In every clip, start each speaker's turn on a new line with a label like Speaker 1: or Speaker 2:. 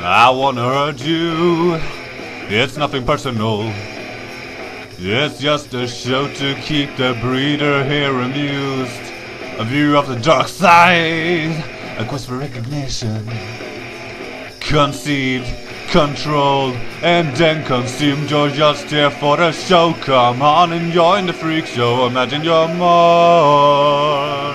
Speaker 1: I wanna hurt you. It's nothing personal. It's just a show to keep the breeder here amused. A view of the dark side, a quest for recognition. Conceived, controlled, and then consumed. You're just here for the show. Come on and join the freak show. Imagine you're more.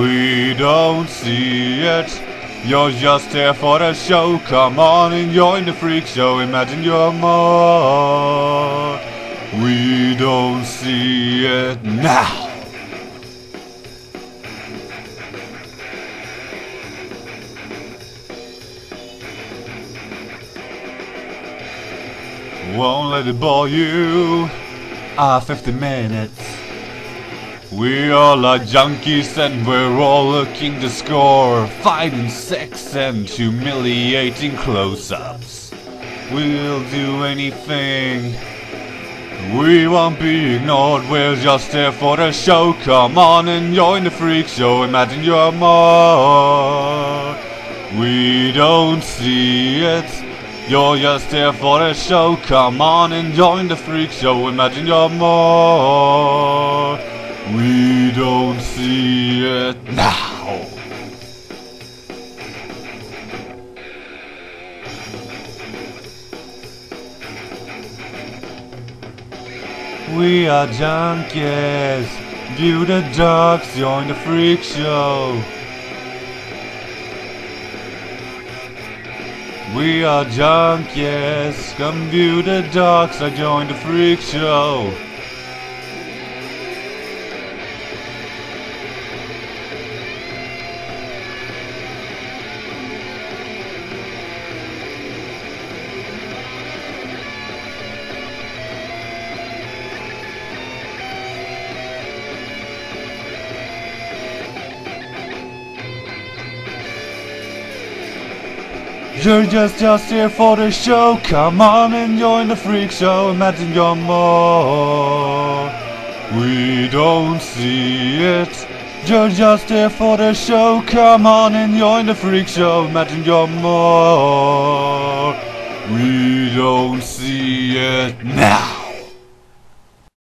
Speaker 1: We don't see it. You're just here for a show. Come on and join the freak show. Imagine you're more. We don't see it now. Won't let it bore you. Ah, 50 minutes. We all are junkies and we're all looking to score. Fighting sex and humiliating close-ups. We'll do anything. We won't be ignored, we're just here for the show. Come on and join the freak show, imagine you're more. We don't see it. You're just here for the show. Come on and join the freak show. Imagine you're more. We don't see it now. We are junkies. View the dogs, join the freak show. We are junkies. Come view the dogs, I join the freak show. You're just just here for the show. Come on and join the freak show. Imagine you're more. We don't see it. You're just here for the show. Come on and join the freak show. Imagine you're more.